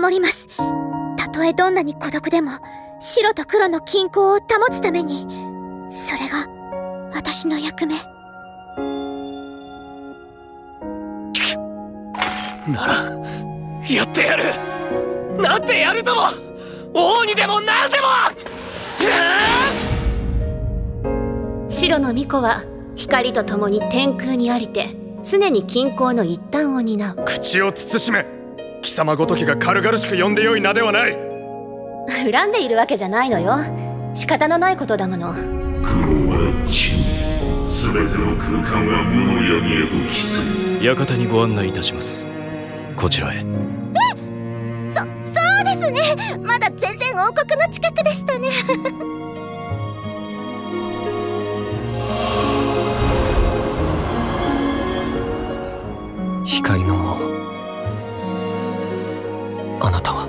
守ります。たとえどんなに孤独でも白と黒の均衡を保つためにそれが私の役目。ならやってやる。なんてやるとも王にでもなでも。白の巫女は光と共に天空にありて常に均衡の一端を担う。口を慎め貴様ごときが軽々しく呼んでよい名ではない。恨んでいるわけじゃないのよ。仕方のないことだもの。黒は地全ての空間は物闇へと帰す。る館にご案内いたします。こちらへ。えそそうですね。まだ全然王国の近くでしたね。光の王あなたは。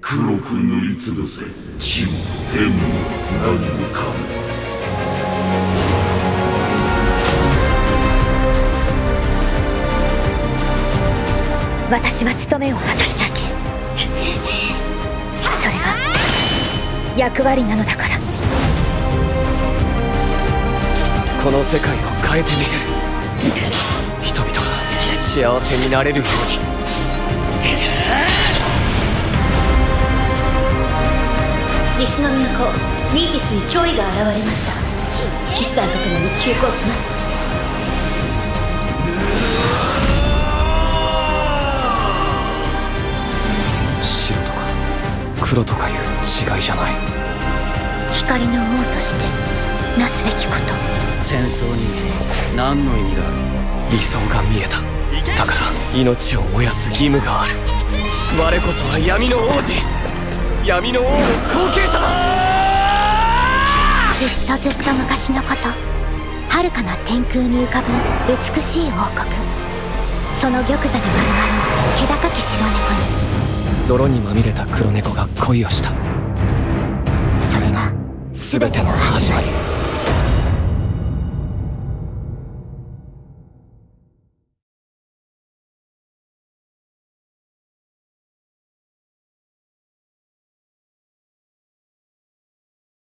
黒く塗りつぶせ地も天も何もかも私は務めを果たすだけ。それが役割なのだから。この世界を変えてみせる。人々が。幸せになれるように。西の都ミーティスに脅威が現れました。騎士団と共に急行します。白とか黒とかいう違いじゃない。光の王としてなすべきこと戦争に何の意味がある？理想が見えた。だから命を燃やす義務がある。我こそは闇の王子。闇の王の後継者だずっとずっと昔のこと。遥かな天空に浮かぶ美しい王国。その玉座で丸まる気高き白猫に。泥にまみれた黒猫が恋をした。それが全ての始まり